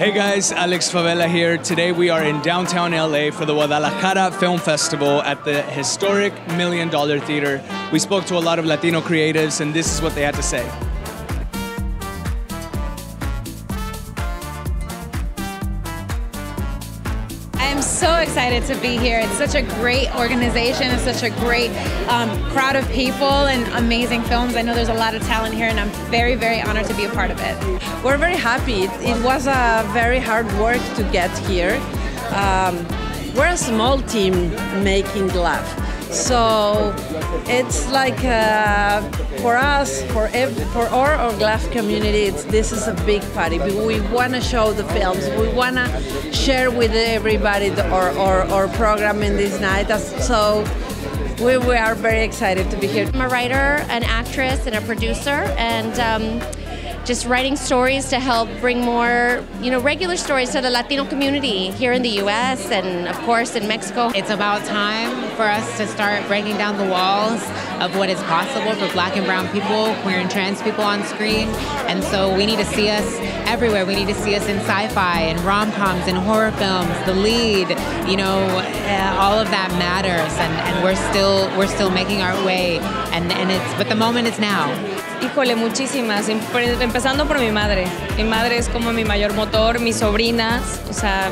Hey guys, Alex Favela here. Today we are in downtown LA for the Guadalajara Film Festival at the historic Million Dollar Theater. We spoke to a lot of Latino creatives, and this is what they had to say. I'm so excited to be here. It's such a great organization. It's such a great um, crowd of people and amazing films. I know there's a lot of talent here, and I'm very, very honored to be a part of it. We're very happy. It, was a very hard work to get here. Um, we're a small team making love. So it's like uh, for us, for for our, GLAFF community, it's, this is a big party. We, want to show the films. We want to share with everybody the, our, our, our program in this night. So we, we are very excited to be here. I'm a writer, an actress, and a producer, and um, just writing stories to help bring more, you know, regular stories to the Latino community here in the U.S. and, of course, in Mexico. It's about time for us to start breaking down the walls of what is possible for black and brown people, queer and trans people on screen. And so we need to see us everywhere. We need to see us in sci-fi and rom-coms and horror films, the lead, you know, uh, all of that matters and, and we're still we're still making our way and, and it's but the moment is now. Híjole, muchísimas. Empezando por mi madre. Mi madre es como mi mayor motor, mis sobrinas, o sea,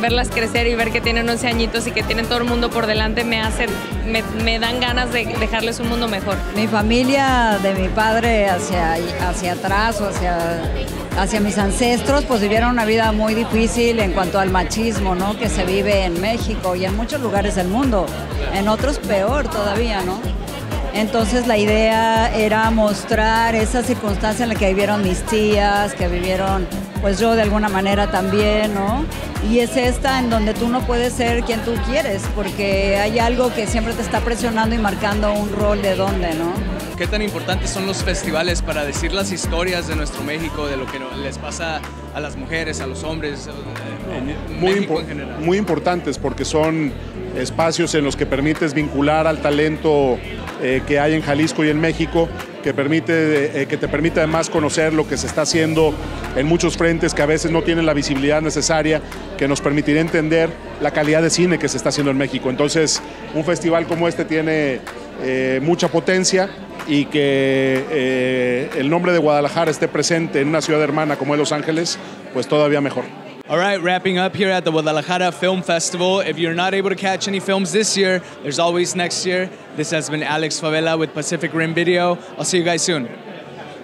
verlas crecer y ver que tienen 11 añitos y que tienen todo el mundo por delante me hace, me, me dan ganas de dejarles un mundo mejor. Mi familia de mi padre hacia, hacia atrás o hacia, hacia mis ancestros, pues vivieron una vida muy difícil en cuanto al machismo, ¿no? Que se vive en México y en muchos lugares del mundo. En otros peor todavía, ¿no? Entonces la idea era mostrar esa circunstancia en la que vivieron mis tías, que vivieron pues yo de alguna manera también, ¿no? Y es esta en donde tú no puedes ser quien tú quieres, porque hay algo que siempre te está presionando y marcando un rol de dónde, ¿no? ¿Qué tan importantes son los festivales para decir las historias de nuestro México, de lo que les pasa a las mujeres, a los hombres, eh, en muy, impo- en general? muy importantes porque son espacios en los que permites vincular al talento eh, que hay en Jalisco y en México, que, permite, eh, que te permite además conocer lo que se está haciendo en muchos frentes que a veces no tienen la visibilidad necesaria, que nos permitirá entender la calidad de cine que se está haciendo en México. Entonces, un festival como este tiene eh, mucha potencia y que el nombre de Guadalajara esté presente en una ciudad hermana como es Los Ángeles, pues todavía mejor. All right, wrapping up here at the Guadalajara Film Festival. If you're not able to catch any films this year, there's always next year. This has been Alex Favela with Pacific Rim Video. I'll see you guys soon.